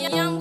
young, young.